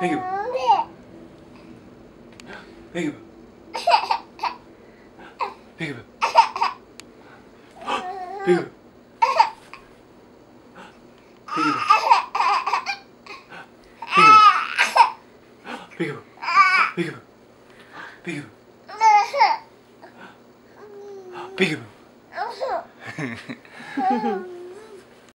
Thank you. Thank you. Thank you. Thank you. Pega. Pega. Pega. Pega. Pega.